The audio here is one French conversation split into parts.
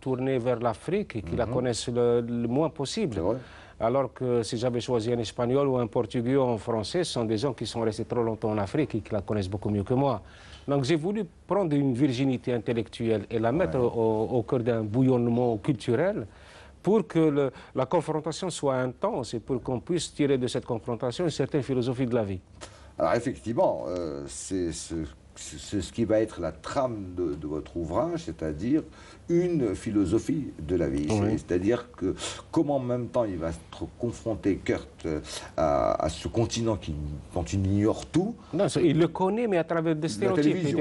tourné vers l'Afrique et qui la connaissent le, le moins possible. Alors que si j'avais choisi un espagnol ou un portugais ou un français, ce sont des gens qui sont restés trop longtemps en Afrique et qui la connaissent beaucoup mieux que moi. Donc j'ai voulu prendre une virginité intellectuelle et la mettre au, au cœur d'un bouillonnement culturel pour que le- la confrontation soit intense et pour qu'on puisse tirer de cette confrontation une certaine philosophie de la vie. Alors effectivement, euh, c'est ce, c'est ce qui va être la trame de, de votre ouvrage, c'est-à-dire une philosophie de la vie. Oui. C'est-à-dire que comment en même temps il va être confronté, Kurt, à, à ce continent qui, dont il ignore tout, Non, il le connaît, mais à travers des stéréotypes. il télévision.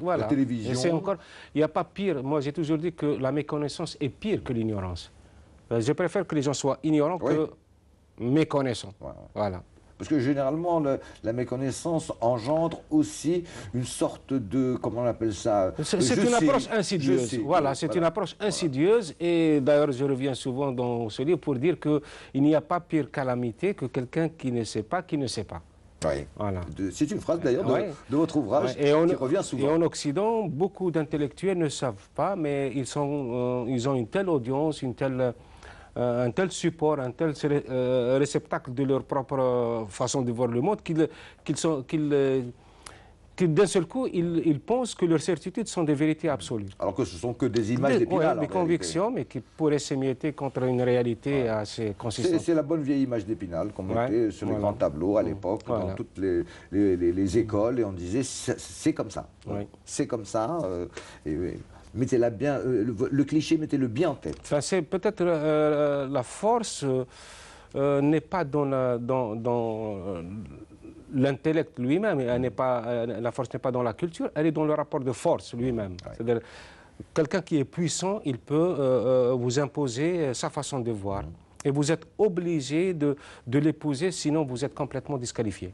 voilà. La télévision. Encore, il n'y a pas pire. Moi, j'ai toujours dit que la méconnaissance est pire que l'ignorance. Euh, Je préfère que les gens soient ignorants Oui. que méconnaissants. Voilà. Voilà. Parce que généralement, le- la méconnaissance engendre aussi une sorte de, comment on appelle ça C'est une approche insidieuse. sais. Voilà, c'est une approche insidieuse. Et d'ailleurs, je reviens souvent dans ce livre pour dire qu'il n'y a pas pire calamité que quelqu'un qui ne sait pas, qui ne sait pas. Oui. Voilà. C'est une phrase d'ailleurs de, Ouais. de votre ouvrage Ouais, et en- qui revient souvent. Et en Occident, beaucoup d'intellectuels ne savent pas, mais ils, sont, euh, ils ont une telle audience, une telle, un tel support, un tel euh, réceptacle de leur propre euh, façon de voir le monde qu'ils qu'ils sont- qu'ils, euh, d'un seul coup, ils, ils pensent que leurs certitudes sont des vérités absolues. Alors que ce sont que des images Des, d'épinal. ouais, des convictions, mais qui pourraient s'émietter contre une réalité assez consistante. c'est la bonne vieille image d'Épinal qu'on Ouais, mettait sur les voilà. grands tableaux à l'époque, dans toutes les, les- les- les écoles, et on disait c'est comme ça. C'est comme ça. euh, et, et mettez-la bien, euh, le, le cliché, mettez-le bien en tête. Enfin, c'est peut-être euh, la force euh, euh, n'est pas dans la- dans- dans, euh, l'intellect lui-même, elle n'est pas, euh, la force n'est pas dans la culture, elle est dans le rapport de force lui-même. C'est-à-dire, quelqu'un qui est puissant, il peut euh, euh, vous imposer euh, sa façon de voir. Et vous êtes obligé de, de l'épouser, sinon vous êtes complètement disqualifié.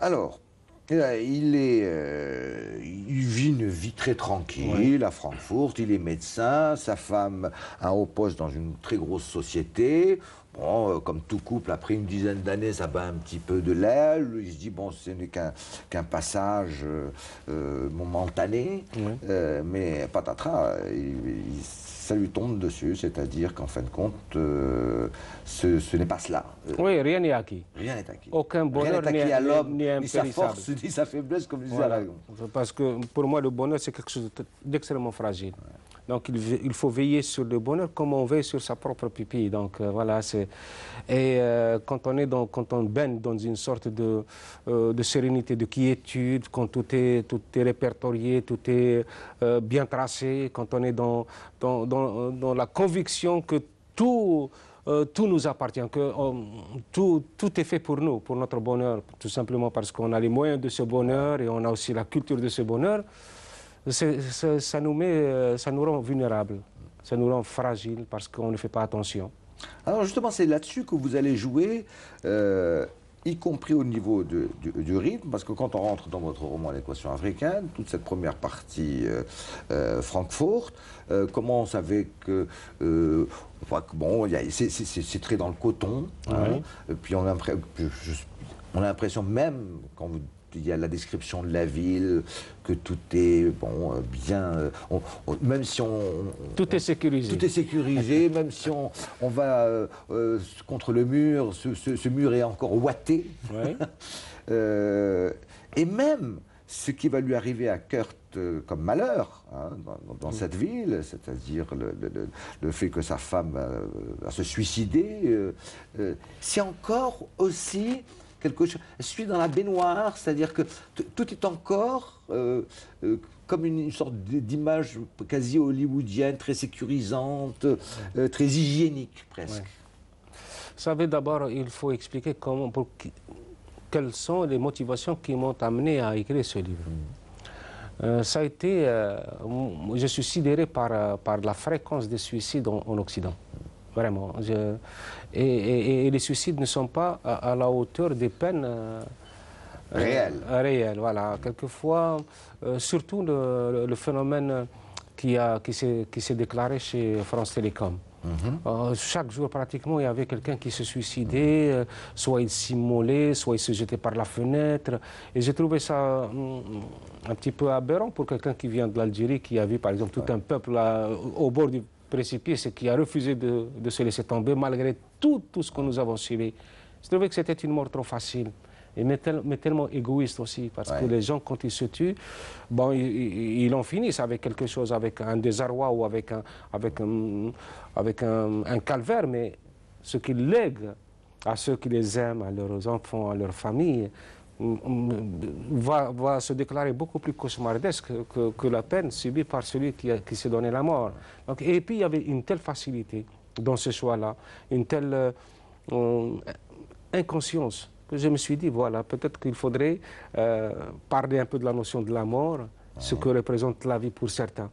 Alors, euh, il, est, euh, il vit une vie très tranquille à Francfort, il est médecin, sa femme a un haut poste dans une très grosse société. Bon, euh, comme tout couple, après une dizaine d'années, ça bat un petit peu de l'aile. Il se dit, bon, ce n'est qu'un passage euh, momentané. Mais patatras, il- il- ça lui tombe dessus, c'est-à-dire qu'en fin de compte, euh, ce, ce n'est pas cela. Euh, Oui, rien n'est acquis. Rien n'est acquis. Aucun bonheur n'est acquis à l'homme, ni sa force, ni sa faiblesse, comme disait Voilà. Aragon. Parce que pour moi, le bonheur, c'est quelque chose de- d'extrêmement fragile. Donc il, faut veiller sur le bonheur comme on veille sur sa propre pupille. Donc euh, voilà, c'est. Et euh, quand on est dans, quand on baigne dans une sorte de, euh, de sérénité, de quiétude, quand tout est, tout est répertorié, tout est bien tracé, quand on est dans, dans, dans, la conviction que tout. tout nous appartient, que tout, tout est fait pour nous, pour notre bonheur, tout simplement parce qu'on a les moyens de ce bonheur et on a aussi la culture de ce bonheur. Ça, nous met, euh, ça nous rend vulnérables, ça nous rend fragiles parce qu'on ne fait pas attention. Alors justement, c'est là-dessus que vous allez jouer, euh, y compris au niveau de- du, du rythme, parce que quand on rentre dans votre roman L'équation africaine, toute cette première partie euh, euh, Francfort commence avec, on voit que bon, c'est- très dans le coton, hein. Et puis on a l'impression- je- je- on a l'impression même quand vous il y a la description de la ville, que tout est bon, euh, bien. euh, on- on- même si on, Tout est sécurisé. tout est sécurisé, même si on, on va euh, contre le mur, ce, ce- ce mur est encore ouaté. Ouais. Euh, et même ce qui va lui arriver à Kurt euh, comme malheur hein, dans, dans- dans cette ville, c'est-à-dire le, le- le- le fait que sa femme va se suicider, c'est encore aussi quelque chose. Je suis dans la baignoire, c'est-à-dire que tout est encore euh, euh, comme une, une sorte d'image quasi hollywoodienne, très sécurisante, euh, très hygiénique presque. Vous savez, d'abord, il faut expliquer comment, pour quelles sont les motivations qui m'ont amené à écrire ce livre. Euh, ça a été, je suis sidéré par, par la fréquence des suicides en, en Occident. Vraiment. Je- et, et- et les suicides ne sont pas à, à la hauteur des peines euh, euh, Réelles. réelles, voilà. Quelquefois, euh, surtout le, le phénomène qui, a, qui s'est déclaré chez France Télécom. Euh, chaque jour, pratiquement, il y avait quelqu'un qui se suicidait, soit il s'immolait, soit il se jetait par la fenêtre. Et j'ai trouvé ça hum, un petit peu aberrant pour quelqu'un qui vient de l'Algérie, qui a vu, par exemple, tout un peuple là, au bord du précipice qui a refusé de, de se laisser tomber malgré tout, tout ce que nous avons subi. Je trouvais que c'était une mort trop facile et mais, tellement égoïste aussi, parce que les gens, quand ils se tuent, bon, ils, ils en finissent avec quelque chose, avec un désarroi ou avec un, avec un, avec un, calvaire, mais ce qu'ils lèguent à ceux qui les aiment, à leurs enfants, à leur famille, va, va se déclarer beaucoup plus cauchemardesque que, que la peine subie par celui qui, qui s'est donné la mort. Donc, et puis il y avait une telle facilité dans ce choix-là, une telle euh, inconscience que je me suis dit, voilà, peut-être qu'il faudrait euh, parler un peu de la notion de la mort, ce que représente la vie pour certains.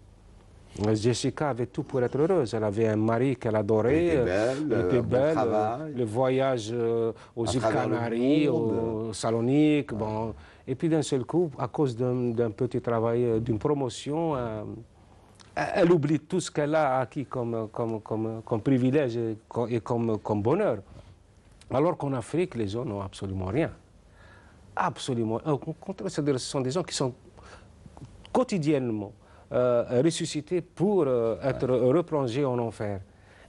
Jessica avait tout pour être heureuse. Elle avait un mari qu'elle adorait. Elle était belle. Euh, le voyage euh, aux îles Canaries, aux Saloniques. Bon. Et puis d'un seul coup, à cause d'un petit travail, d'une promotion, elle oublie tout ce qu'elle a acquis comme, comme, comme, comme privilège et comme, comme bonheur. Alors qu'en Afrique, les gens n'ont absolument rien. Absolument. Au contraire, ce sont des gens qui sont quotidiennement euh, ressuscités pour euh, être replongés en enfer.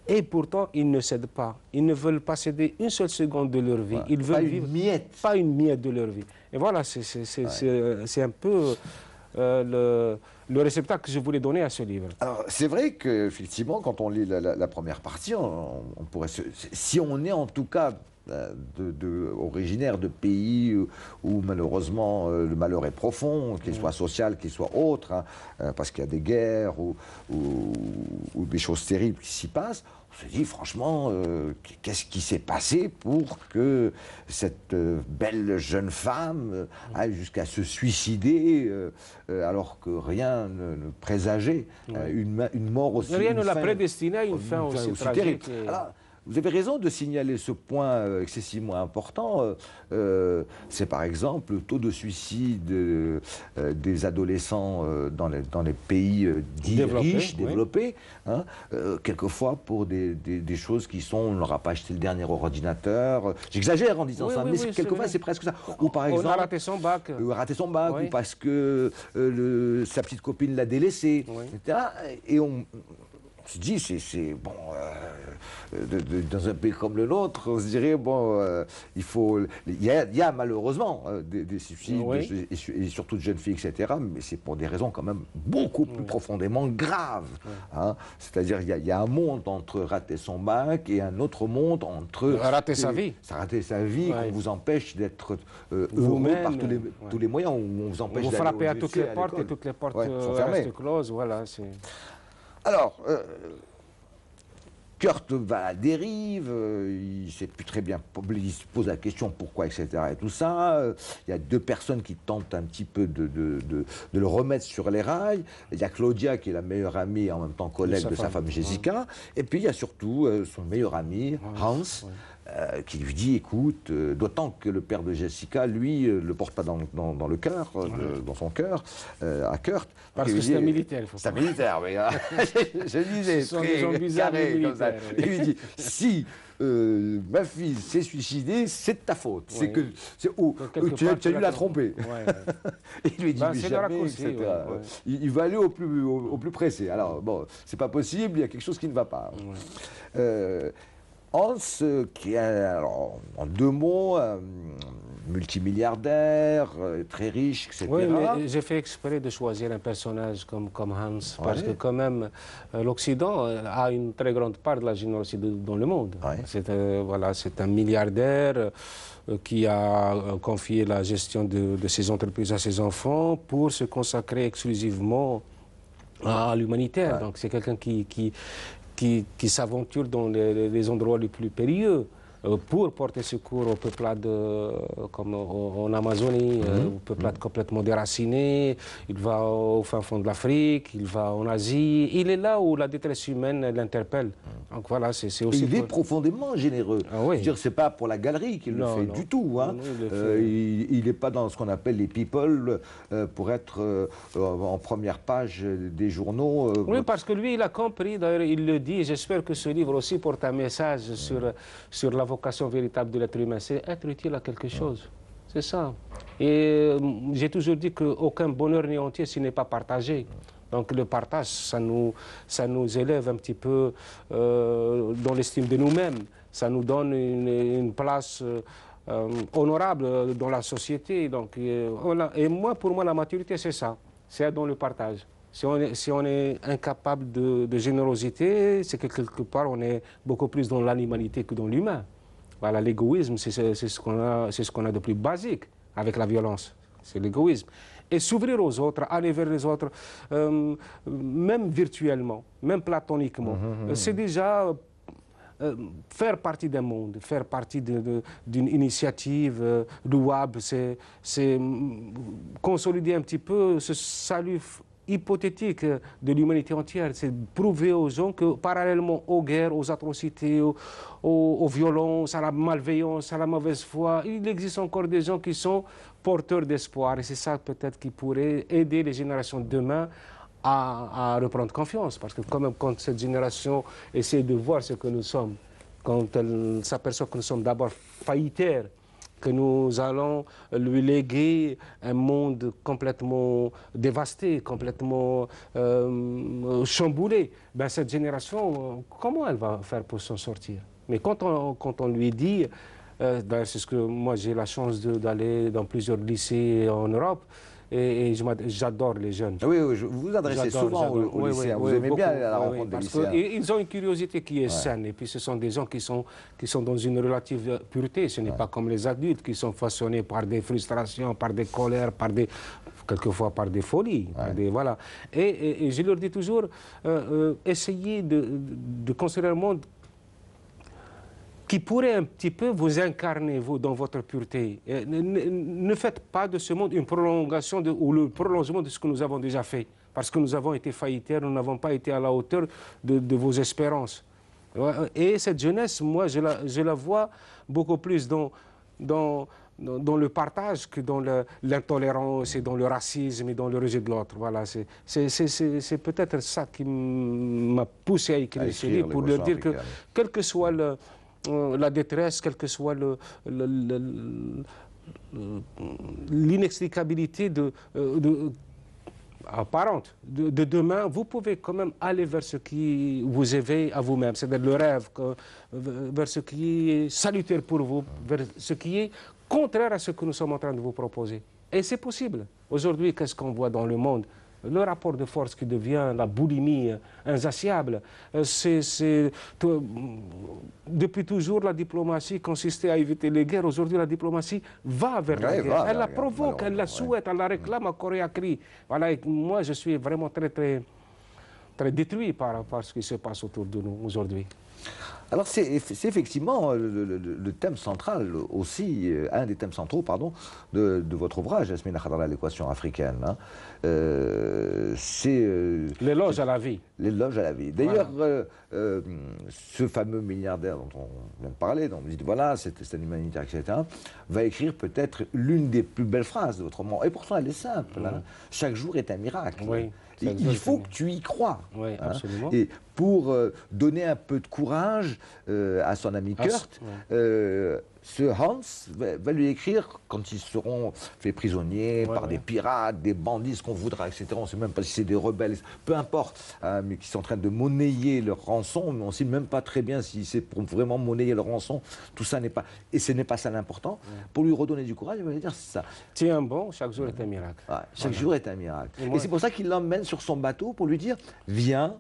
Et pourtant, ils ne cèdent pas. Ils ne veulent pas céder une seule seconde de leur vie. Ils veulent pas vivre une miette. Pas une miette de leur vie. Et voilà, c'est un peu euh, le, réceptacle que je voulais donner à ce livre. Alors, c'est vrai qu'effectivement, quand on lit la, première partie, on, pourrait si on est en tout cas euh, de, originaire de pays où, malheureusement euh, le malheur est profond, qu'il soit social, qu'il soit autre, hein, parce qu'il y a des guerres ou, ou des choses terribles qui s'y passent, on se dit franchement, euh, qu'est-ce qui s'est passé pour que cette euh, belle jeune femme euh, aille jusqu'à se suicider alors que rien ne, présageait une, une, mort aussi. Rien ne l'a prédestiné à une fin, aussi, tragique. Vous avez raison de signaler ce point euh, excessivement important. Euh, euh, c'est par exemple le taux de suicide des adolescents dans les, dans, les, pays dits riches, développés. Hein, quelquefois pour des, des, choses qui sont on n'aura pas acheté le dernier ordinateur. J'exagère en disant ça, mais quelquefois c'est presque ça. Ou par exemple. On a raté son bac. Ou raté son bac, ou parce que le, sa petite copine l'a délaissé, etc. Et on se dit, c'est bon, euh, dans un pays comme le nôtre, on se dirait, bon, euh, il faut. Il y a, malheureusement euh, des, suicides, et, surtout de jeunes filles, etc., mais c'est pour des raisons quand même beaucoup plus profondément graves. Hein. C'est-à-dire, il, y, a un monde entre rater son bac et un autre monde entre. Rater sa vie. Rater sa vie, qu'on vous empêche d'être heureux par tous les, moyens, on vous empêche d'aller. Vous frappez à toutes les portes et toutes les portes sont restent closes, voilà. Alors, euh, Kurt va à la dérive, euh, il ne sait plus très bien, il se pose la question pourquoi, etc. Et tout ça. Il y a deux personnes qui tentent un petit peu de, le remettre sur les rails. Il y a Claudia qui est la meilleure amie et en même temps collègue de sa, femme, Jessica. Et puis il y a surtout euh, son meilleur ami, Hans. Euh, qui lui dit écoute, euh, d'autant que le père de Jessica, lui, ne euh, le porte pas dans, dans, le cœur, dans son cœur, à Kurt. Parce que c'est un militaire, il faut C'est un militaire, oui. Hein. je, disais, Ce sont des gens bizarres comme ça. Il lui dit si ma fille s'est suicidée, c'est de ta faute. C'est que, oh, tu, as, dû la tromper. il lui dit ben, mais jamais, etc. Il, va aller au plus, au, plus pressé. Alors bon, c'est pas possible. Il y a quelque chose qui ne va pas. Hans, qui est, alors, en deux mots, multimilliardaire, euh, très riche, etc. Oui, mais j'ai fait exprès de choisir un personnage comme, comme Hans, parce que quand même, euh, l'Occident euh, a une très grande part de la générosité dans le monde. C'est voilà, un milliardaire qui a confié la gestion de, de, ses entreprises à ses enfants pour se consacrer exclusivement à l'humanitaire. Donc c'est quelqu'un qui, qui, qui, qui s'aventure dans les, endroits les plus périlleux pour porter secours aux peuplades euh, comme en Amazonie, euh, mhm. aux peuplades complètement déracinées. Il va au fin fond de l'Afrique, il va en Asie. Il est là où la détresse humaine l'interpelle. Donc voilà, c'est aussi. il est profondément généreux. Ah oui. Je veux dire, c'est pas pour la galerie qu'il le fait non. du tout. hein. Non, non, il Euh, n'est pas dans ce qu'on appelle les people euh, pour être euh, en première page des journaux. euh, Oui, parce que lui, il a compris, d'ailleurs, il le dit, j'espère que ce livre aussi porte un message sur, sur la vocation véritable de l'être humain, c'est être utile à quelque chose. C'est ça. Et euh, j'ai toujours dit qu'aucun bonheur n'est entier s'il n'est pas partagé. Donc le partage, ça nous, ça nous élève un petit peu euh, dans l'estime de nous-mêmes. Ça nous donne une, une place euh, honorable dans la société. Donc. Et moi, pour moi, la maturité, c'est ça. C'est dans le partage. Si on est, si on est incapable de, de générosité, c'est que quelque part, on est beaucoup plus dans l'animalité que dans l'humain. Voilà, l'égoïsme, c'est ce qu'on a, ce a de plus basique avec la violence. C'est l'égoïsme. Et s'ouvrir aux autres, aller vers les autres, euh, même virtuellement, même platoniquement, euh, c'est déjà euh, faire partie d'un monde, faire partie d'une initiative euh, louable, c'est consolider un petit peu ce salut hypothétique de l'humanité entière. C'est prouver aux gens que parallèlement aux guerres, aux atrocités, aux violences, à la malveillance, à la mauvaise foi, il existe encore des gens qui sont porteurs d'espoir. Et c'est ça peut-être qui pourrait aider les générations de demain à, à reprendre confiance. Parce que quand même, quand cette génération essaie de voir ce que nous sommes, quand elle s'aperçoit que nous sommes d'abord faillitaires, que nous allons lui léguer un monde complètement dévasté, complètement euh, chamboulé, ben cette génération, comment elle va faire pour s'en sortir? Mais quand on, quand on lui dit, euh, d'ailleurs, c'est ce que moi j'ai la chance d'aller dans plusieurs lycées en Europe, et, j'adore les jeunes. Oui, oui, je- vous vous adressez souvent aux, aux Oui, lycéens. vous aimez beaucoup. bien la rencontre des lycéens. Ils ont une curiosité qui est saine. Et puis ce sont des gens qui sont, qui sont dans une relative pureté. Ce n'est pas comme les adultes qui sont façonnés par des frustrations, par des colères, par des quelquefois par des folies. par des- voilà. Et, et- et je leur dis toujours, euh, euh, essayez de, de, de construire un monde qui pourrait un petit peu vous incarner, vous, dans votre pureté. Et Ne, faites pas de ce monde une prolongation de- ou le prolongement de ce que nous avons déjà fait. Parce que nous avons été faillitaires, nous n'avons pas été à la hauteur de, de vos espérances. Et cette jeunesse, moi, je la, je la vois beaucoup plus dans, dans, le partage que dans l'intolérance et dans le racisme et dans le rejet de l'autre. Voilà, c'est- peut-être ça qui m'a poussé à écrire ce livre, pour leur dire que, quelle que soit le- la détresse, quelle que soit le- de, euh, apparente de, de demain, vous pouvez quand même aller vers ce qui vous éveille à vous-même, c'est-à-dire le rêve, vers ce qui est salutaire pour vous, vers ce qui est contraire à ce que nous sommes en train de vous proposer. Et c'est possible. Aujourd'hui, qu'est-ce qu'on voit dans le monde? Le rapport de force qui devient la boulimie euh, insatiable, euh, c'est, tout- depuis toujours la diplomatie consistait à éviter les guerres. Aujourd'hui, la diplomatie va vers la Ouais, guerre. va vers elle la la guerre, provoque, elle la ouais. souhaite, elle la réclame à corps et à cri. Voilà, moi, je suis vraiment très, très, très détruit par, par ce qui se passe autour de nous aujourd'hui. Alors c'est effectivement le, le- le thème central aussi, euh, un des thèmes centraux, pardon, de, de votre ouvrage, Yasmina Khadra, l'équation africaine. hein. Euh, c'est euh, L'éloge à la vie. l'éloge à la vie. D'ailleurs, euh, euh, ce fameux milliardaire dont on vient de parler, dont vous dites voilà, c'est c'est un humanitaire, etc., va écrire peut-être l'une des plus belles phrases de votre roman. Et pourtant, elle est simple. hein. Chaque jour est un miracle. Oui, Il- faut que tu y crois. Oui, hein. Et pour euh, donner un peu de courage euh, à son ami Ah, Kurt, euh, ce Hans va, va lui écrire quand ils seront faits prisonniers Ouais, par ouais. des pirates, des bandits, ce qu'on voudra, etc. On ne sait même pas si c'est des rebelles, peu importe, hein, mais qui sont en train de monnayer leur rançon, mais on ne sait même pas très bien si c'est pour vraiment monnayer leur rançon. Tout ça n'est pas. Et ce n'est pas ça l'important. Pour lui redonner du courage, il va lui dire c'est ça. Tiens bon, chaque jour est un miracle. Chaque jour est un miracle. Et c'est pour ça qu'il l'emmène sur son bateau pour lui dire viens.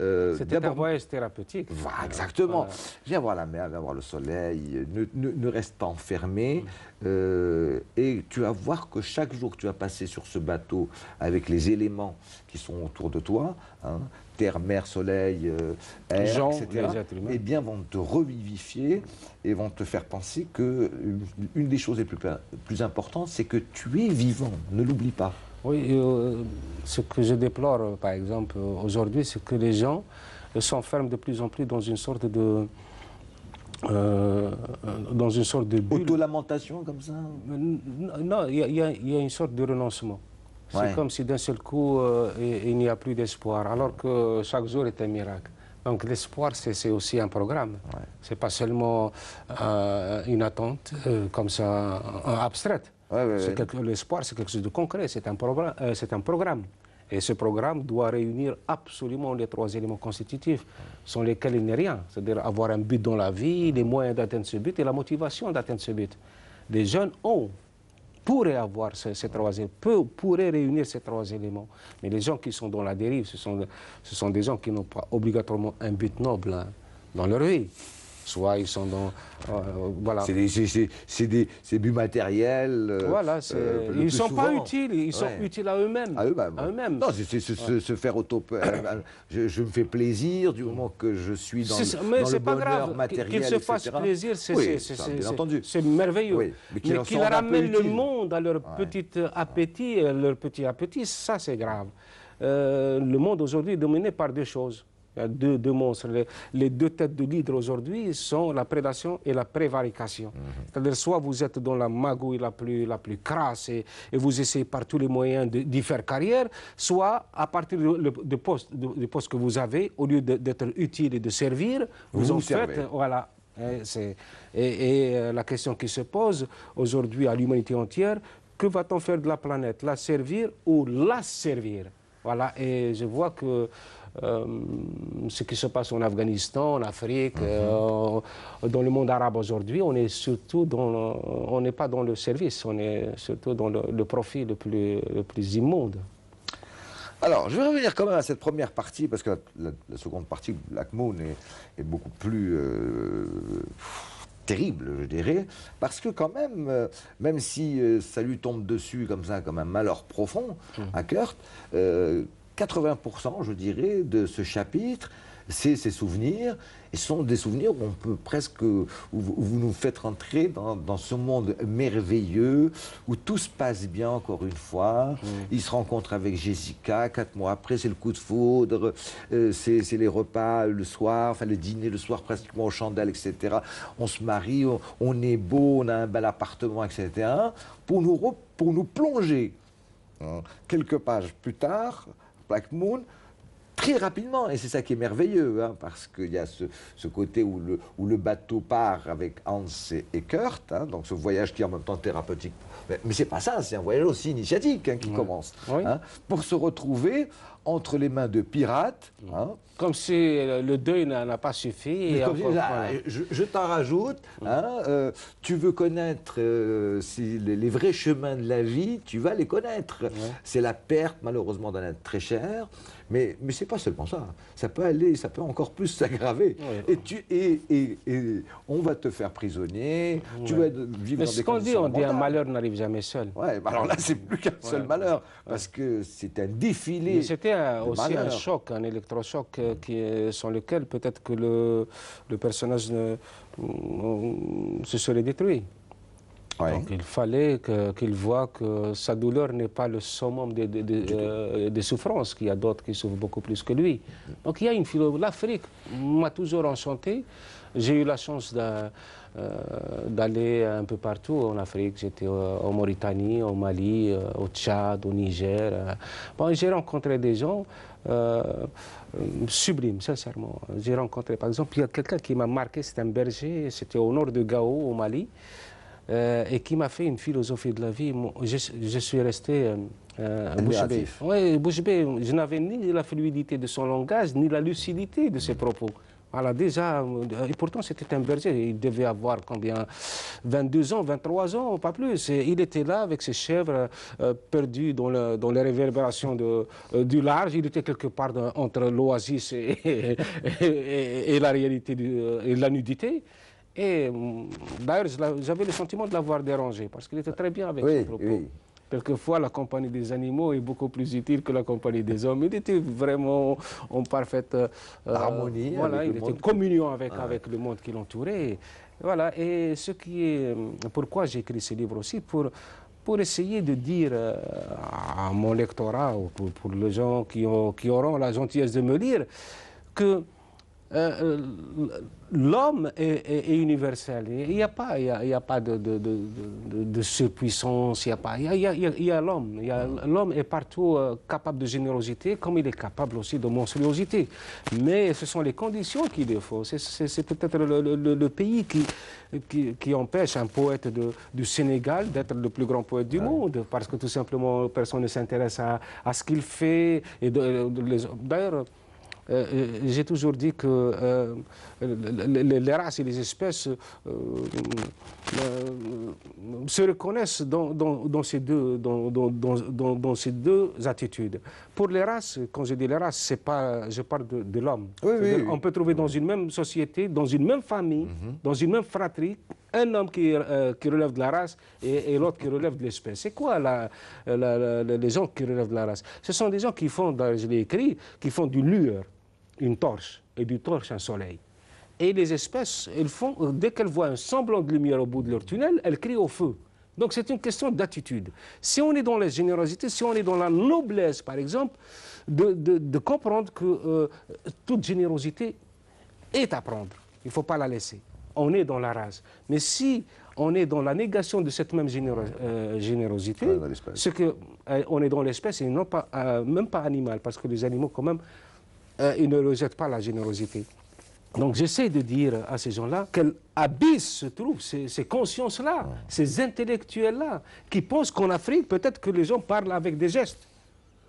Euh, C'était un voyage thérapeutique. voilà, exactement. Voilà. Viens voir la mer, viens voir le soleil, ne, ne- ne reste pas enfermé. Mm. euh, et tu vas voir que chaque jour que tu vas passer sur ce bateau avec les éléments qui sont autour de toi, hein, terre, mer, soleil, euh, air, etc., eh bien, vont te revivifier et vont te faire penser que une des choses les plus, plus importantes, c'est que tu es vivant. Ne l'oublie pas. Oui, euh, ce que je déplore, euh, par exemple, euh, aujourd'hui, c'est que les gens s'enferment de plus en plus dans une sorte de euh, dans une sorte de bulle. Auto-lamentation comme ça Non, il y, a une sorte de renoncement. C'est comme si d'un seul coup, euh, il, n'y a plus d'espoir, alors que chaque jour est un miracle. Donc l'espoir, c'est aussi un programme. Ce C'est pas seulement euh, une attente comme ça, abstraite. L'espoir, c'est quelque chose de concret, c'est un, c'est un programme. Et ce programme doit réunir absolument les trois éléments constitutifs, sans lesquels il n'est rien. C'est-à-dire avoir un but dans la vie, les moyens d'atteindre ce but et la motivation d'atteindre ce but. Les jeunes ont, pourraient avoir ces, trois éléments, pourraient réunir ces trois éléments. Mais les gens qui sont dans la dérive, ce sont, ce sont des gens qui n'ont pas obligatoirement un but noble hein, dans leur vie soit ils sont dans. Euh, voilà. C'est des, des, buts matériels. Euh, voilà, euh, ils ne sont pas utiles, ils sont utiles à eux-mêmes. À eux-mêmes. non, c'est se, faire auto. je, je, me fais plaisir du moment que je suis dans, le, mais dans le bonheur grave. matériel. Qu'ils se fassent plaisir, c'est merveilleux. mais qu'ils ramènent le monde à leur petit appétit, leur petit appétit, ça c'est grave. le monde aujourd'hui est dominé par deux choses. Il y a deux, monstres. Les, deux têtes de l'hydre aujourd'hui sont la prédation et la prévarication. Mhm. C'est-à-dire soit vous êtes dans la magouille la plus, la plus crasse et, vous essayez par tous les moyens d'y faire carrière, soit à partir du poste, de, poste que vous avez, au lieu d'être utile et de servir, vous, en faites. Voilà. Et, et, euh, la question qui se pose aujourd'hui à l'humanité entière, que va-t-on faire de la planète? La servir ou la servir? Voilà, et je vois que ce qui se passe en Afghanistan, en Afrique, mhm. euh, dans le monde arabe aujourd'hui, on est surtout dans, on n'est pas dans le service, on est surtout dans le, profit le plus, le plus immonde. Alors, je vais revenir quand même à cette première partie, parce que la, seconde partie, Black Moon, est, beaucoup plus euh, terrible, je dirais, parce que quand même, même si ça lui tombe dessus comme ça, comme un malheur profond mhm. à Kurt, 80%, je dirais, de ce chapitre, c'est ces souvenirs. Et ce sont des souvenirs où on peut presque, où vous, nous faites rentrer dans, ce monde merveilleux, où tout se passe bien, encore une fois. Mm. Il se rencontre avec Jessica, quatre mois après, c'est le coup de foudre, euh, c'est les repas le soir, enfin le dîner le soir, pratiquement aux chandelles, etc. On se marie, on, est beau, on a un bel appartement, etc. Pour nous, pour nous plonger hein, quelques pages plus tard Black Moon très rapidement, et c'est ça qui est merveilleux, hein, parce qu'il y a ce, côté où le, où le, bateau part avec Hans et, Kurt, hein, donc ce voyage qui est en même temps thérapeutique. Mais, mais c'est pas ça, c'est un voyage aussi initiatique hein, qui commence, pour se retrouver entre les mains de pirates. Comme si le deuil n'a pas suffi. je, t'en rajoute, euh, tu veux connaître euh, les, vrais chemins de la vie, tu vas les connaître. C'est la perte malheureusement d'un être très cher, mais, mais ce n'est pas seulement ça. Ça peut aller, ça peut encore plus s'aggraver. Et, tu, et, et, on va te faire prisonnier, tu vas vivre mais dans des qu'on dit, on dit un malheur n'arrive jamais seul. Ouais, bah alors là, c'est plus qu'un seul malheur, parce que c'est un défilé. C'était aussi un choc, un électrochoc, euh, qui sans lequel peut-être que le, le personnage ne, se serait détruit. Donc il fallait qu'il voit que sa douleur n'est pas le summum des, euh, souffrances, qu'il y a d'autres qui souffrent beaucoup plus que lui. Donc il y a une philosophie. L'Afrique m'a toujours enchanté. J'ai eu la chance euh, d'aller un peu partout en Afrique. J'étais en Mauritanie, au Mali, euh, au Tchad, au Niger. Bon, j'ai rencontré des gens sublimes, sincèrement. J'ai rencontré, par exemple, il y a quelqu'un qui m'a marqué, c'est un berger, c'était au nord de Gao, au Mali. Euh, et qui m'a fait une philosophie de la vie. Je, suis resté euh, euh bouche bée. Oui, bouche bée. Je n'avais ni la fluidité de son langage, ni la lucidité de ses propos. Voilà, déjà, euh, et pourtant c'était un berger, il devait avoir combien? 22 ans, 23 ans, pas plus. Et il était là avec ses chèvres perdues dans, le, dans les réverbérations de, du large. Il était quelque part entre l'oasis et, et, la réalité et la nudité. Et mm, d'ailleurs, j'avais le sentiment de l'avoir dérangé parce qu'il était très bien avec ses propos. Quelquefois, la compagnie des animaux est beaucoup plus utile que la compagnie des hommes. Il était vraiment en parfaite euh, harmonie. Voilà, il était en communion avec, avec le monde qui l'entourait. Voilà, et ce qui est. Pourquoi j'ai écrit ce livre aussi Pour, pour essayer de dire euh, à mon lectorat, ou pour, pour les gens qui, ont, qui auront la gentillesse de me lire, que euh, l'homme est, universel. Il n'y a pas, il y a, pas de, de, de, de, surpuissance, il y a pas. Il y a, l'homme. L'homme est partout euh, capable de générosité, comme il est capable aussi de monstruosité. Mais ce sont les conditions qu'il le. C'est peut-être le, pays qui, qui, empêche un poète du Sénégal d'être le plus grand poète du monde, parce que tout simplement personne ne s'intéresse à, à, ce qu'il fait. D'ailleurs. Euh, euh, j'ai toujours dit que euh, les, races et les espèces se reconnaissent dans, ces deux, dans, ces deux attitudes. Pour les races, quand je dis les races, pas, je parle de, l'homme. On peut trouver dans une même société, dans une même famille, mhm. dans une même fratrie, un homme qui, qui, relève de la race et, l'autre qui relève de l'espèce. C'est quoi la, les gens qui relèvent de la race? Ce sont des gens qui font, je l'ai écrit, qui font du lueur une torche et du torche un soleil. Et les espèces, elles font, dès qu'elles voient un semblant de lumière au bout de leur tunnel, elles crient au feu. Donc c'est une question d'attitude. Si on est dans la générosité, si on est dans la noblesse, par exemple, de, comprendre que euh, toute générosité est à prendre. Il ne faut pas la laisser. On est dans la race. Mais si on est dans la négation de cette même euh, générosité, c'est que euh, on est dans l'espèce et non pas, même pas animal, parce que les animaux, quand même, euh, ils ne rejettent pas la générosité. Donc j'essaie de dire à ces gens-là quel abysse se trouve ces, consciences-là, ces intellectuels-là, qui pensent qu'en Afrique, peut-être que les gens parlent avec des gestes.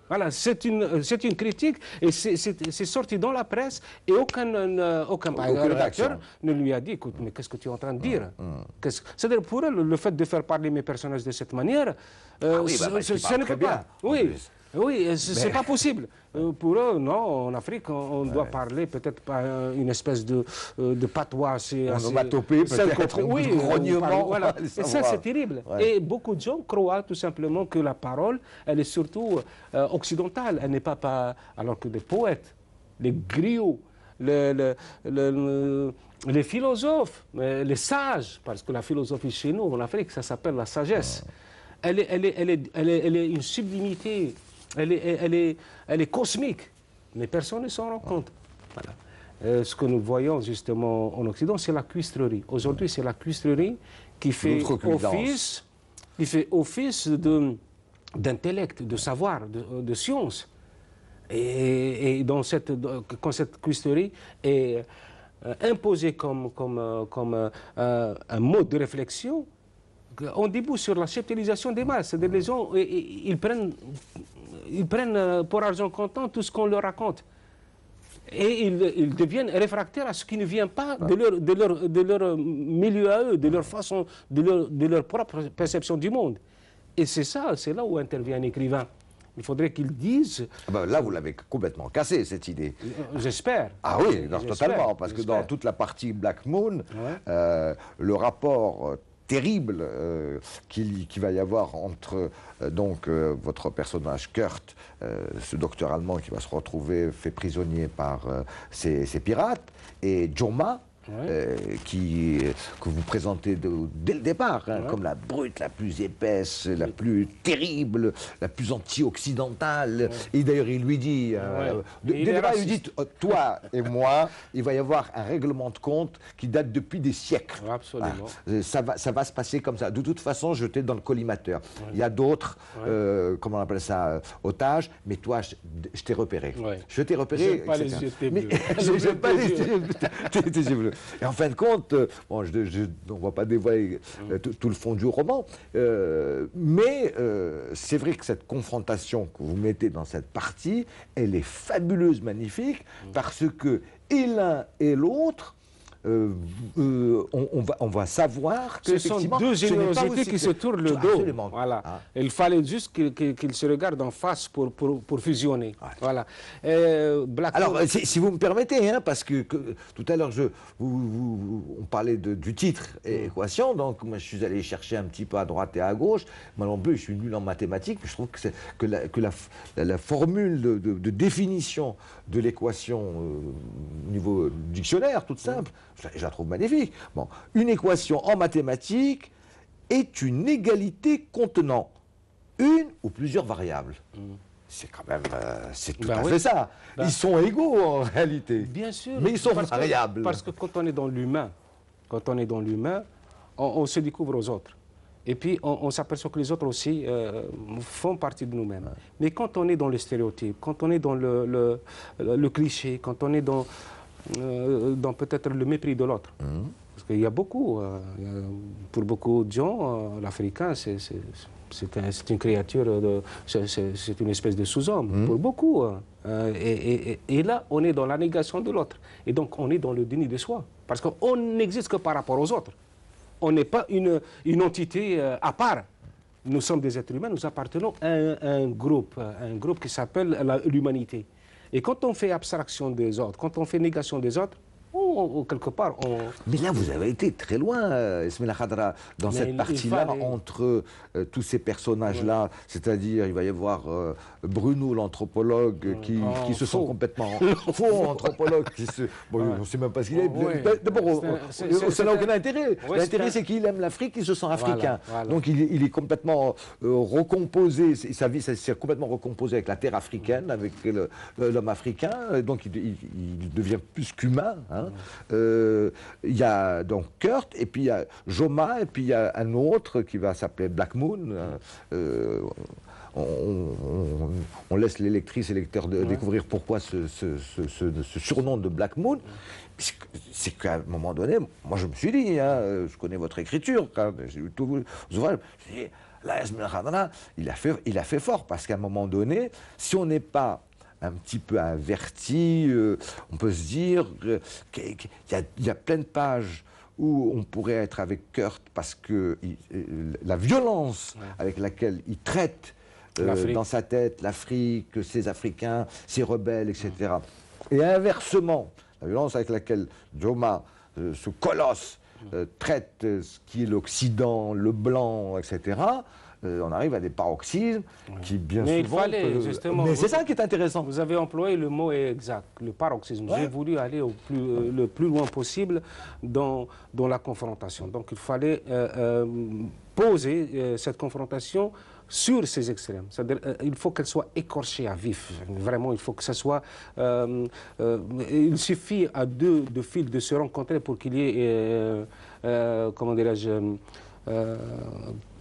Voilà, c'est une, une critique et c'est sorti dans la presse et aucun, euh, aucun, rédacteur ne lui a dit, écoute, mais qu'est-ce que tu es en train de dire? Mm, mm. C'est-à-dire pour eux, le, fait de faire parler mes personnages de cette manière, euh, ah oui, bah, bah, ce n'est pas. Oui, oui, ce n'est pas possible. Euh, pour eux, non, en Afrique, on, doit parler peut-être par une espèce de, euh, de patois assez... Toper peut-être, oui, grognement. Voilà. Et ça, c'est terrible. Et beaucoup de gens croient tout simplement que la parole, elle est surtout euh, occidentale, elle n'est pas, pas... Alors que des poètes, les griots, les, les philosophes, les sages, parce que la philosophie chez nous, en Afrique, ça s'appelle la sagesse. Elle est, elle, est, elle, est, elle, est, elle est une sublimité elle est, elle est, elle est cosmique, mais personne ne s'en rend compte. Voilà. Euh, ce que nous voyons justement en Occident, c'est la cuistrerie. Aujourd'hui, c'est la cuistrerie qui fait office, qui fait office d'intellect, de, savoir, de, science. Et, dans cette, quand cette cuistrerie est euh, imposée comme, comme, euh, comme un mode de réflexion, on débouche sur la cheptélisation des masses. Les gens, ils prennent ils prennent euh, pour argent comptant tout ce qu'on leur raconte. Et ils, deviennent réfractaires à ce qui ne vient pas de leur, de leur, de leur milieu à eux, de leur façon, de leur, de leur propre perception du monde. Et c'est ça, c'est là où intervient un écrivain. Il faudrait qu'il dise. Ah ben là, vous l'avez complètement cassé, cette idée. Euh, j'espère. Ah oui, totalement. Parce que dans toute la partie Black Moon, euh, le rapport terrible euh, qu'il va y avoir entre euh, donc euh, votre personnage Kurt, ce docteur allemand qui va se retrouver fait prisonnier par ces, ces, pirates, et Joma, euh, qui, que vous présentez dès le départ, hein, comme la brute la plus épaisse, la plus terrible, la plus anti-occidentale. Et d'ailleurs, il lui dit, euh, dès le départ, il lui dit, toi et moi, il va y avoir un règlement de compte qui date depuis des siècles. Absolument. Ah, ça, va, ça va se passer comme ça. De toute façon, je t'ai dans le collimateur. Il y a d'autres, euh, comment on appelle ça, otages, mais toi, je, t'ai repéré. Je t'ai repéré. Je pas les yeux Je pas les yeux et en fin de compte, euh, bon, je, on ne va pas dévoiler euh, tout le fond du roman, euh, mais c'est vrai que cette confrontation que vous mettez dans cette partie, elle est fabuleuse, magnifique, parce que et l'un et l'autre euh, euh, on, va, on, va, savoir que ce sont deux générosités qui se tournent le dos. Voilà. Ah. Il fallait juste qu'ils se regardent en face pour, pour, pour fusionner. Voilà. Euh, Alors, si, vous me permettez, hein, parce que, tout à l'heure, on parlait de, du titre et mm. équation, donc moi je suis allé chercher un petit peu à droite et à gauche. Moi non plus, je suis nul en mathématiques, je trouve que, que, la, que la, la, formule de, de, définition de l'équation au niveau dictionnaire, toute simple, je, la trouve magnifique. Bon, une équation en mathématiques est une égalité contenant une ou plusieurs variables. Mm. c'est quand même, euh, c'est tout Ben à oui. fait ça. Ben- Ils sont égaux en réalité. Bien sûr. Mais ils sont parce que- variables. parce que quand on est dans l'humain, quand on est dans l'humain, on, on se découvre aux autres. Et puis on, on s'aperçoit que les autres aussi euh, font partie de nous-mêmes. Mais quand on est dans le stéréotype, quand on est dans le, le- le- le cliché, quand on est dans, euh, dans peut-être le mépris de l'autre, parce qu'il y a beaucoup, euh, pour beaucoup de gens, l'Africain, c'est c'est- c'est un- c'est une créature, c'est- une espèce de sous-homme, pour beaucoup. hein. Euh, et- et là, on est dans la négation de l'autre. Et donc, on est dans le déni de soi. Parce qu'on n'existe que par rapport aux autres. On n'est pas une, une entité euh, à part. Nous sommes des êtres humains, nous appartenons à un, un groupe, à un groupe qui s'appelle l'humanité. Et quand on fait abstraction des autres, quand on fait négation des autres, on- quelque part, on, Mais là, vous avez été très loin, euh, Ismail Khadra, dans Mais cette partie-là, fallait- entre euh, tous ces personnages-là. C'est-à-dire, il va y avoir euh, Bruno, l'anthropologue, qui, Oh, qui se sent complètement faux, anthropologue. Qui se... bon, On ne sait même pas ce qu'il est. D'abord, ça n'a un- aucun intérêt. L'intérêt, c'est qu'il aime l'Afrique, il se sent africain. voilà. Donc, il est, il est complètement euh, recomposé. Sa vie, s'est complètement recomposé avec la terre africaine, avec l'homme africain. Donc, il, il- il devient plus qu'humain. hein. Euh, Il y a donc Kurt, et puis il y a Joma, et puis il y a un autre qui va s'appeler Black Moon. Euh, on, on- on laisse les lectrices et lecteurs de- découvrir pourquoi ce, ce- ce- ce- ce surnom de Black Moon. C'est qu'à un moment donné, moi je me suis dit, hein, je connais votre écriture, j'ai lu tous vos ouvrages, il a fait, il a fait fort, parce qu'à un moment donné, si on n'est pas un petit peu averti, euh, on peut se dire qu'il y, a- il y a plein de pages où on pourrait être avec Kurt parce que il- euh, la violence avec laquelle il traite euh, dans sa tête l'Afrique, ses Africains, ses rebelles, etc. Et inversement, la violence avec laquelle Joma, euh, ce colosse, euh, traite ce qui est l'Occident, le blanc, etc. euh, on arrive à des paroxysmes qui bien Mais il souvent. fallait, peuvent- justement, Mais c'est ça qui est intéressant. Vous avez employé le mot exact, le paroxysme. Ouais. J'ai voulu aller au plus, euh, le plus loin possible dans, dans la confrontation. Donc il fallait euh, poser cette confrontation sur ces extrêmes. C'est-à-dire euh, il faut qu'elle soit écorchée à vif. Vraiment, il faut que ça soit... euh, euh, il suffit à deux, deux fils de se rencontrer pour qu'il y ait... comment dirais-je euh,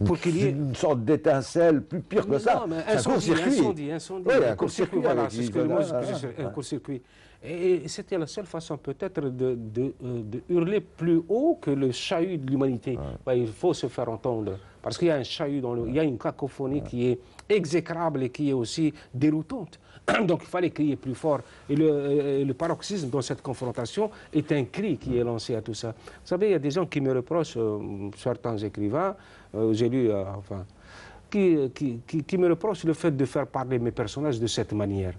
pour qu'il y ait une sorte d'étincelle plus pire que ça. non, mais un court-circuit. incendie, incendie. Ouais, un court-circuit, voilà, c'est ce que moi, un. Et, c'était la seule façon peut-être de, de, euh, de hurler plus haut que le chahut de l'humanité. Ouais, il faut se faire entendre. Parce qu'il y a un chahut, dans le, il y a une cacophonie qui est exécrable et qui est aussi déroutante. Donc il fallait crier plus fort. Et le, euh, le paroxysme dans cette confrontation est un cri qui est lancé à tout ça. Vous savez, il y a des gens qui me reprochent, euh, certains écrivains, j'ai lu, euh, enfin, qui, qui- qui me reprochent le fait de faire parler mes personnages de cette manière.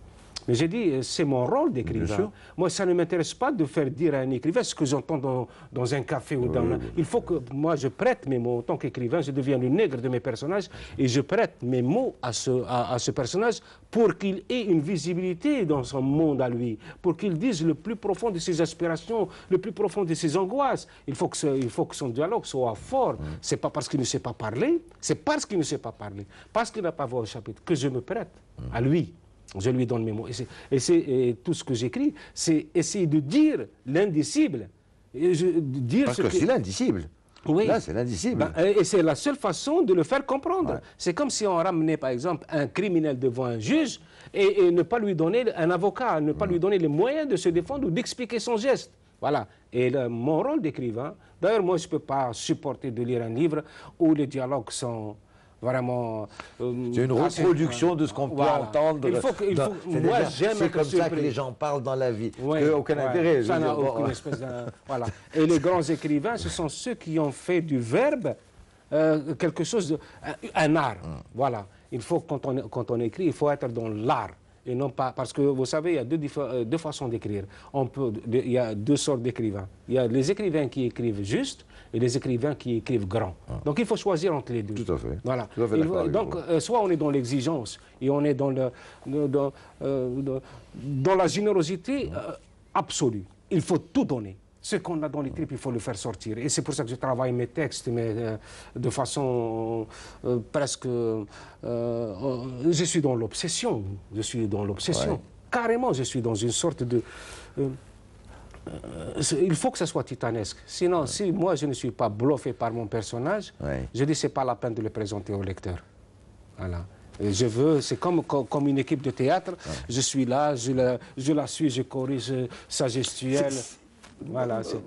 Mais j'ai dit, euh, c'est mon rôle d'écrivain. Moi, ça ne m'intéresse pas de faire dire à un écrivain ce que j'entends dans, dans un café ou dans... un- Il faut que moi, je prête mes mots. En tant qu'écrivain, je deviens le nègre de mes personnages et je prête mes mots à ce, à, à ce personnage pour qu'il ait une visibilité dans son monde à lui, pour qu'il dise le plus profond de ses aspirations, le plus profond de ses angoisses. Il faut que, ce- il faut que son dialogue soit fort. C'est pas parce qu'il ne sait pas parler, c'est parce qu'il ne sait pas parler, parce qu'il n'a pas voix au chapitre, que je me prête à lui. Je lui donne mes mots. Et, c'est- et tout ce que j'écris, c'est essayer de dire l'indicible. Dire Parce ce que que- c'est l'indicible. Oui. Là, c'est l'indicible. Ben, et et c'est la seule façon de le faire comprendre. C'est comme si on ramenait, par exemple, un criminel devant un juge et, et ne pas lui donner un avocat, ne pas lui donner les moyens de se défendre ou d'expliquer son geste. Voilà. Et le- mon rôle d'écrivain, d'ailleurs, moi, je ne peux pas supporter de lire un livre où les dialogues sont vraiment. euh, C'est une reproduction de ce qu'on peut entendre. Il faut que, il dans- faut- c'est moi, C'est comme ça que les gens parlent dans la vie. Que aucun ouais. intérêt. Ça n'a bon, aucune espèce d'un- Voilà. Et les grands écrivains, ce sont ceux qui ont fait du verbe euh, quelque chose de. un, un art. Hum. Voilà. Il faut, quand on, quand on écrit, il faut être dans l'art. Et non pas. Parce que vous savez, il y a deux, euh, deux façons d'écrire. On peut, de- il y a deux sortes d'écrivains. Il y a les écrivains qui écrivent juste et les écrivains qui écrivent grand. Donc il faut choisir entre les deux. Ah. Tout à fait. Voilà. Tout à fait donc, euh, soit on est dans l'exigence et on est dans, le, dans, dans, euh, dans la générosité euh, absolue. Il faut tout donner. Ce qu'on a dans les tripes, il faut le faire sortir. Et c'est pour ça que je travaille mes textes, mais euh, de façon euh, presque. euh, je suis dans l'obsession. Je suis dans l'obsession. Ouais. Carrément, je suis dans une sorte de. il faut que ça soit titanesque. Sinon, si moi je ne suis pas bluffé par mon personnage, Ouais. je dis c'est pas la peine de le présenter au lecteur. Voilà. Je veux, c'est comme, comme, comme une équipe de théâtre. Je suis là, je la, je la suis, je corrige sa gestuelle. Voilà, moi.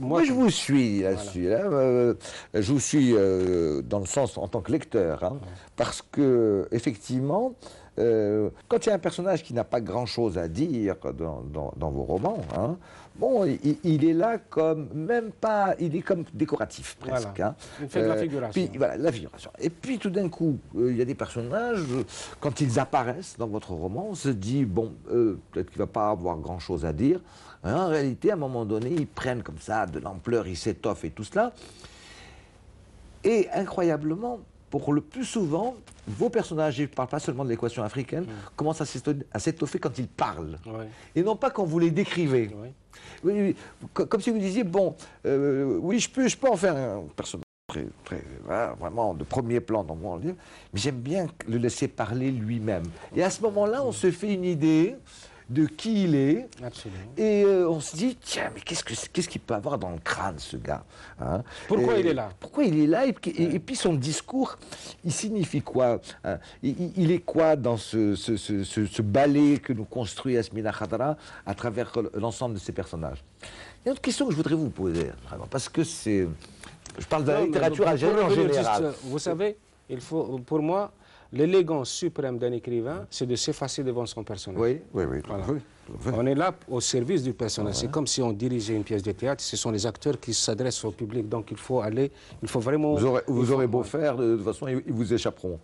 Moi, je vous suis là-dessus. là. Euh, je vous suis euh, dans le sens en tant que lecteur, hein, parce que effectivement, euh, quand il y a un personnage qui n'a pas grand-chose à dire dans, dans- dans vos romans, hein, bon, il, il est là comme même pas, il est comme décoratif presque. Voilà. hein. Il fait de la figuration. Puis voilà, la figuration. Et puis tout d'un coup, euh, il y a des personnages, euh, quand ils apparaissent dans votre roman, on se dit, bon, euh, peut-être qu'il ne va pas avoir grand-chose à dire. En réalité, à un moment donné, ils prennent comme ça de l'ampleur, ils s'étoffent et tout cela. Et incroyablement, pour le plus souvent, vos personnages, je ne parle pas seulement de l'équation africaine, Mm. commencent à s'éto- à s'étoffer quand ils parlent. Ouais. Et non pas quand vous les décrivez. Ouais. Comme si vous disiez, bon, euh, oui, je peux, je peux en faire un personnage très, très, voilà, vraiment de premier plan dans mon livre, mais j'aime bien le laisser parler lui-même. Et à ce moment-là, on se fait une idée de qui il est, Absolument. et euh, on se dit, tiens, mais qu'est-ce que c'est- qu'est-ce qu'il peut avoir dans le crâne, ce gars hein? Pourquoi Et il est là? Pourquoi il est là? Et, puis- et- et puis son discours, il signifie quoi hein? Il, est quoi dans ce, ce, ce- ballet que nous construit Yasmina Khadra à travers l'ensemble de ses personnages? Il y a une autre question que je voudrais vous poser, vraiment, parce que c'est... Je parle de la littérature algérienne en général. juste, vous savez, il faut, pour moi, l'élégance suprême d'un écrivain, c'est de s'effacer devant son personnage. Oui, oui, oui. Voilà. oui, oui. On est là au service du personnage. C'est comme si on dirigeait une pièce de théâtre. Ce sont les acteurs qui s'adressent au public. Donc il faut aller, il faut vraiment. Vous aurez, vous beau faire, de toute façon, ils vous échapperont.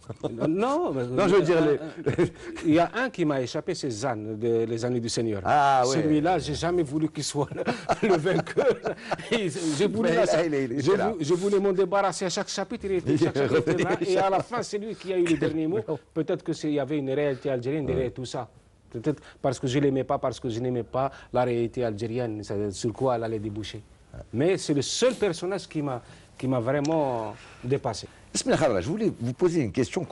Non, Non, je veux dire, les- il y a un qui m'a échappé, c'est Zan, de Les Années du Seigneur. Ah, ouais. Celui-là, j'ai jamais voulu qu'il soit le, vainqueur. Là, il est- il je là. vou- je voulais m'en débarrasser à chaque chapitre. Il était, chaque chapitre là. Et à la fin, c'est lui qui a eu le dernier mot. Peut-être qu'il y avait une réalité algérienne derrière tout ça. Peut-être parce que je ne l'aimais pas, parce que je n'aimais pas la réalité algérienne, sur quoi elle allait déboucher. Mais c'est le seul personnage qui m'a qui m'a vraiment dépassé. Je voulais vous poser une question.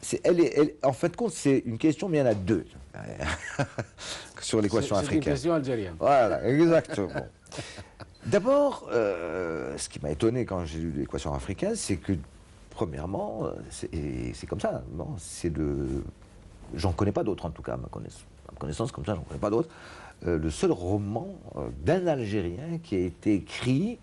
C'est- elle est, elle- en fin de compte, c'est une question, mais il y en a deux sur l'équation C'est- C'est une africaine. question algérienne. Voilà, exactement. D'abord, euh, ce qui m'a étonné quand j'ai lu l'équation africaine, c'est que, premièrement, euh, c'est comme ça, non C'est le. J'en connais pas d'autres, en tout cas, à ma connaissance, à ma connaissance comme ça, j'en connais pas d'autres. Euh, le seul roman euh, d'un Algérien qui a été écrit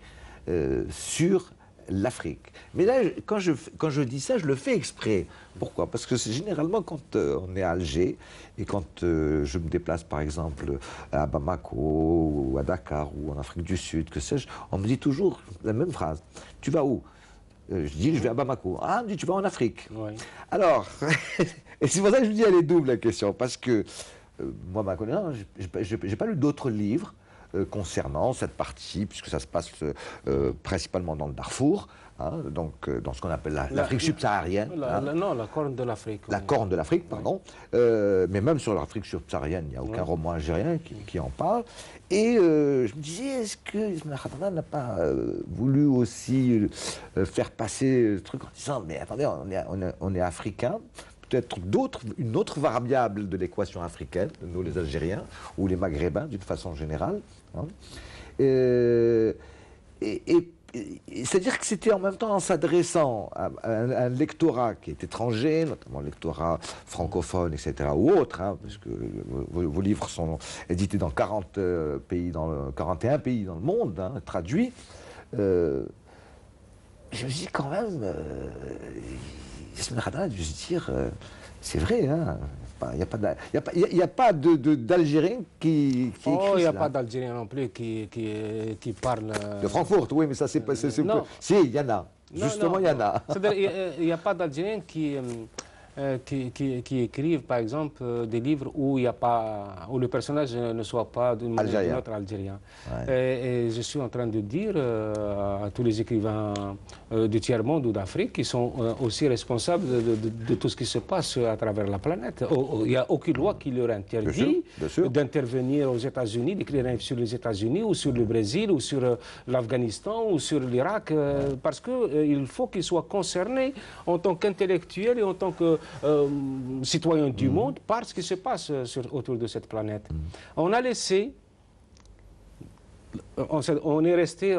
euh, sur l'Afrique. Mais là, quand je, quand je dis ça, je le fais exprès. Pourquoi? Parce que généralement quand euh, on est à Alger et quand euh, je me déplace par exemple à Bamako ou à Dakar ou en Afrique du Sud, que sais-je, on me dit toujours la même phrase. Tu vas où? Euh, Je dis je vais à Bamako. Ah, on me dit tu vas en Afrique. Oui. Alors, et c'est pour ça que je me dis elle est double la question, parce que euh, moi, ma connaissance, j'ai j'ai pas lu d'autres livres euh, concernant cette partie, puisque ça se passe euh, principalement dans le Darfour, hein, donc dans ce qu'on appelle la- l'Afrique subsaharienne. La- hein. la- non, la corne de l'Afrique. La oui. corne de l'Afrique, pardon. Mais même sur l'Afrique subsaharienne, il n'y a aucun roman algérien qui, qui en parle. Et je me disais, est-ce que Ismaël Khadra n'a pas voulu aussi faire passer le truc en disant, mais attendez, on est, on est, on est africain, peut-être d'autres, une autre variable de l'équation africaine, nous les Algériens, ou les Maghrébins d'une façon générale. hein. Euh, c'est-à-dire que c'était en même temps en s'adressant à, un, lectorat qui est étranger, notamment le lectorat francophone, etc., ou autre, hein, parce que vos, livres sont édités dans 40 euh, pays, dans le- 41 pays dans le monde, hein, traduits. Euh, je me dis quand même, Je veux dire, euh, c'est vrai, hein, il n'y a pas, y a pas- y a- pas d'Algérien qui, qui Oh, il n'y a pas d'Algérien non plus qui, qui, qui parle. euh, De Francfort, oui, mais ça, c'est pas. Si, il y en a. non, Justement, il y en a. C'est-à-dire, Il n'y a, a pas d'Algérien qui, euh, qui, qui, écrivent, par exemple, euh, des livres où, y a pas, où le personnage ne soit pas d'un autre Algérien. Et, je suis en train de dire euh, à tous les écrivains du tiers-monde ou d'Afrique qui sont aussi responsables de, tout ce qui se passe à travers la planète. Il n'y a aucune loi qui leur interdit d'intervenir aux États-Unis, d'écrire sur les États-Unis ou sur le Brésil ou sur l'Afghanistan ou sur l'Irak, parce qu'il faut qu'ils soient concernés en tant qu'intellectuels et en tant que euh, citoyens du mm. monde par ce qui se passe euh, sur, autour de cette planète. Mm. On a laissé, on, est resté,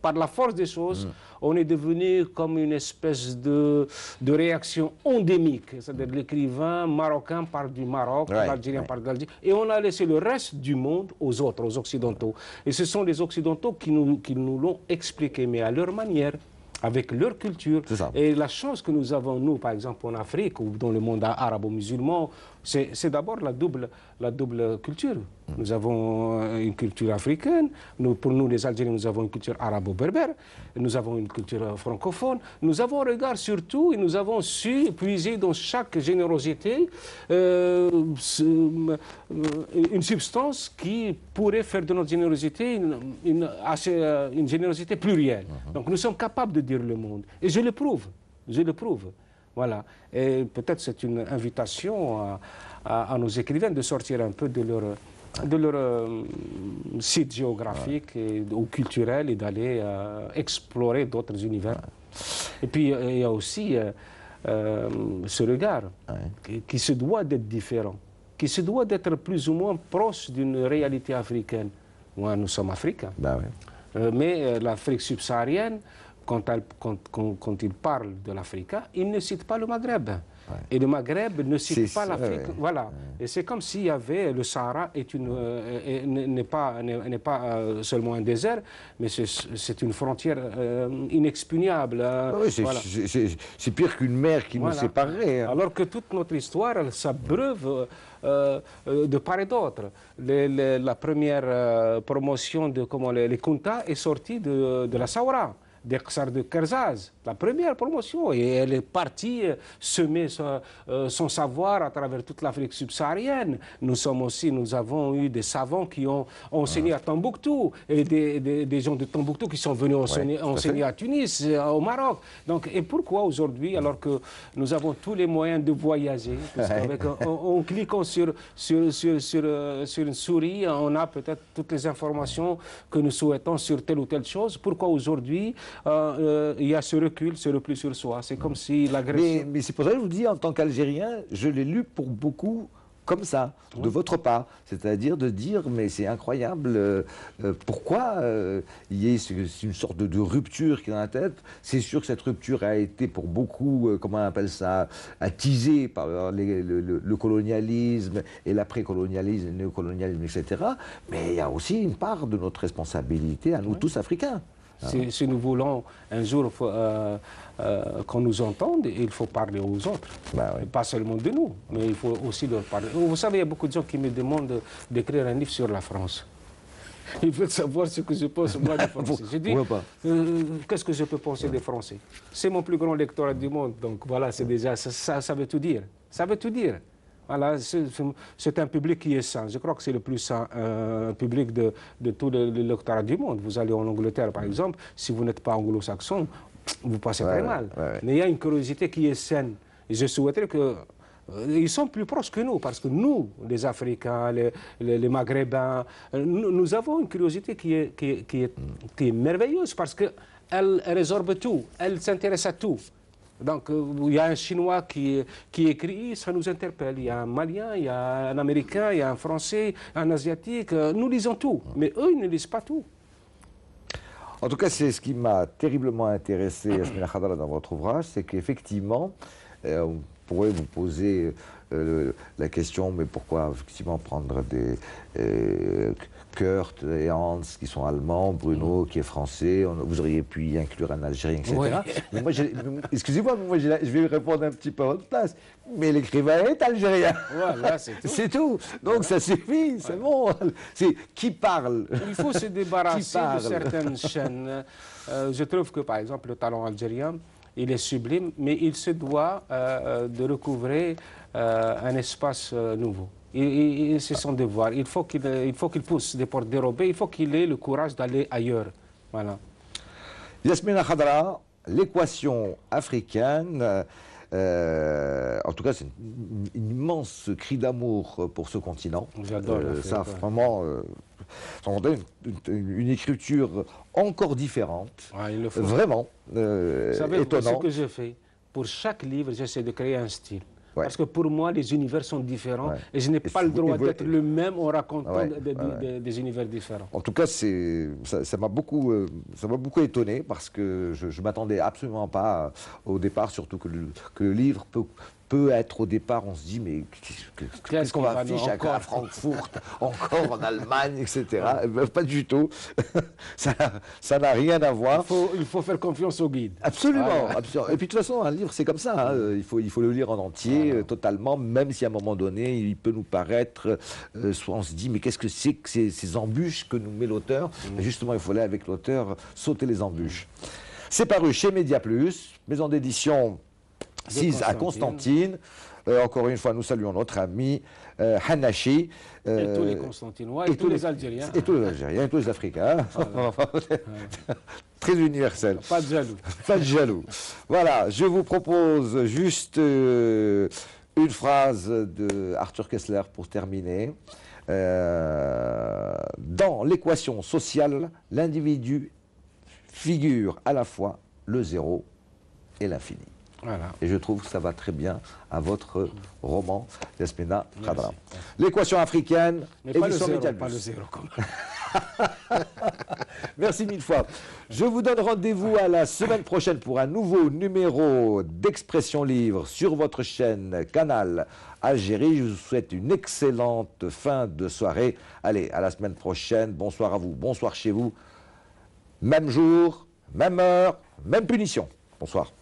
par la force des choses, mm. on est devenu comme une espèce de, de réaction endémique. C'est-à-dire l'écrivain marocain parle du Maroc, l'Algérien parle de l'Algérie, et on a laissé le reste du monde aux autres, aux Occidentaux. Et ce sont les Occidentaux qui nous, qui nous l'ont expliqué, mais à leur manière avec leur culture. Et la chance que nous avons, nous, par exemple, en Afrique ou dans le monde arabo-musulman, c'est d'abord la double, la double culture. Nous avons euh, une culture africaine, nous, pour nous les Algériens, nous avons une culture arabo-berbère, nous avons une culture euh, francophone, nous avons un regard sur tout et nous avons su puiser dans chaque générosité euh, une substance qui pourrait faire de notre générosité une, une, une générosité plurielle. Uh-huh. Donc nous sommes capables de dire le monde. Et je le prouve, je le prouve. Voilà. Et peut-être c'est une invitation à, nos écrivains de sortir un peu de leur, de leur euh, site géographique ou culturel et d'aller euh, explorer d'autres univers. Et puis il y a aussi euh, ce regard qui, se doit d'être différent, qui se doit d'être plus ou moins proche d'une réalité africaine. Moi, nous sommes africains. Ben mais l'Afrique subsaharienne, quand, quand, il parle de l'Afrique, il ne cite pas le Maghreb. Et le Maghreb ne cite pas l'Afrique. Voilà. Et c'est comme s'il y avait le Sahara euh, n'est pas, n'est pas euh, seulement un désert, mais c'est une frontière euh, inexpugnable. Ah c'est pire qu'une mer qui nous séparerait. Hein. Alors que toute notre histoire, elle s'abreuve de part et d'autre. La première promotion de comment, les, les Kunta est sortie de, de la D'Exar de Kerzaz, la première promotion. Et elle est partie euh, semer euh, son, savoir à travers toute l'Afrique subsaharienne. Nous sommes aussi, nous avons eu des savants qui ont enseigné à Tombouctou et des, gens de Tombouctou qui sont venus enseigner, à Tunis, euh, au Maroc. Donc, et pourquoi aujourd'hui, alors que nous avons tous les moyens de voyager, en, cliquant sur, sur, sur, sur, une souris, on a peut-être toutes les informations que nous souhaitons sur telle ou telle chose. Pourquoi aujourd'hui euh, euh, il y a ce recul, ce repli sur soi. C'est comme si l'agression... Mais, c'est pour ça que je vous dis, en tant qu'Algérien, je l'ai lu pour beaucoup comme ça, de votre part. C'est-à-dire de dire, mais c'est incroyable, euh, pourquoi il y a une sorte de, rupture qui est dans la tête. C'est sûr que cette rupture a été pour beaucoup, comment on appelle ça, attisée par le, colonialisme et l'après-colonialisme, le néocolonialisme, etc. Mais il y a aussi une part de notre responsabilité à nous tous Africains. Ah. Si, nous voulons un jour euh, euh, qu'on nous entende, il faut parler aux autres. Bah Pas seulement de nous, mais il faut aussi leur parler. Vous savez, il y a beaucoup de gens qui me demandent d'écrire un livre sur la France. Ils veulent savoir ce que je pense moi des Français. Je dis, euh, qu'est-ce que je peux penser des Français? C'est mon plus grand lectorat du monde, donc voilà, c'est déjà, ça, ça veut tout dire. Ça veut tout dire. Voilà, c'est un public qui est sain. Je crois que c'est le plus sain euh, public de, de tout l'électorat du monde. Vous allez en Angleterre, par exemple, si vous n'êtes pas anglo-saxon, vous passez très mal. Mais il y a une curiosité qui est saine. Et je souhaiterais que euh, ils sont plus proches que nous, parce que nous, les Africains, les, les, Maghrébins, euh, nous, avons une curiosité qui est, qui qui est, qui est merveilleuse, parce qu'elle résorbe tout, elle s'intéresse à tout. Donc, euh, il y a un Chinois qui, qui écrit, ça nous interpelle. Il y a un Malien, il y a un Américain, il y a un Français, un Asiatique. Euh, nous lisons tout, mais eux, ils ne lisent pas tout. En tout cas, c'est ce qui m'a terriblement intéressé, Yasmina Khadra, dans votre ouvrage, c'est qu'effectivement, euh, on pourrait vous poser la question, mais pourquoi effectivement prendre des Kurt et Hans qui sont allemands, Bruno qui est français, vous auriez pu y inclure un Algérien, etc. excusez-moi, moi je vais répondre un petit peu à votre place, mais l'écrivain est algérien. c'est tout. Donc ça suffit, c'est bon. C'est qui parle? Il faut se débarrasser de certaines chaînes. Euh, je trouve que par exemple le talent algérien, il est sublime, mais il se doit de recouvrer un espace nouveau. C'est son devoir. Il faut qu'il pousse des portes dérobées, il faut qu'il ait le courage d'aller ailleurs. Voilà. Yasmina Khadra, l'équation africaine, euh, en tout cas, c'est une, immense cri d'amour pour ce continent. J'adore. Euh, ça, vraiment, euh, une, écriture encore différente. il le faut. Vraiment. Vous savez, ce que je fais Pour chaque livre, j'essaie de créer un style. Parce que pour moi, les univers sont différents et je n'ai pas le droit d'être le même en racontant des, univers différents. En tout cas, ça m'a beaucoup, euh, beaucoup étonné parce que je ne m'attendais absolument pas au départ, surtout que que le livre peut peut être au départ, on se dit, mais qu'est-ce qu'on va afficher encore? À Francfort, encore en Allemagne, etc. Eh ben, pas du tout. ça n'a rien à voir. Il faut, faire confiance au guide. Absolument, Et puis de toute façon, un livre, c'est comme ça. Hein. Il, faut, il faut le lire en entier, euh, totalement, même si à un moment donné, il peut nous paraître, euh, soit on se dit, mais qu'est-ce que c'est que ces, embûches que nous met l'auteur? Mm. Justement, il faut aller avec l'auteur, sauter les embûches. C'est paru chez Média Plus, maison d'édition 6 à Constantine. Euh, encore une fois, nous saluons notre ami euh, Hanashi. Euh, et tous les Constantinois, et, tous les, Algériens. Et tous les Algériens, et tous les Africains. Très universel. Pas de jaloux. Pas de jaloux. voilà, je vous propose juste une phrase de Arthur Kessler pour terminer. dans l'équation sociale, l'individu figure à la fois le zéro et l'infini. Et je trouve que ça va très bien à votre roman, Yasmina Khadra. L'équation africaine, Mais pas le, zéro, pas le zéro, Merci mille fois. Je vous donne rendez-vous à la semaine prochaine pour un nouveau numéro d'Expression Livre sur votre chaîne Canal Algérie. Je vous souhaite une excellente fin de soirée. Allez, à la semaine prochaine. Bonsoir à vous, bonsoir chez vous. Même jour, même heure, même punition. Bonsoir.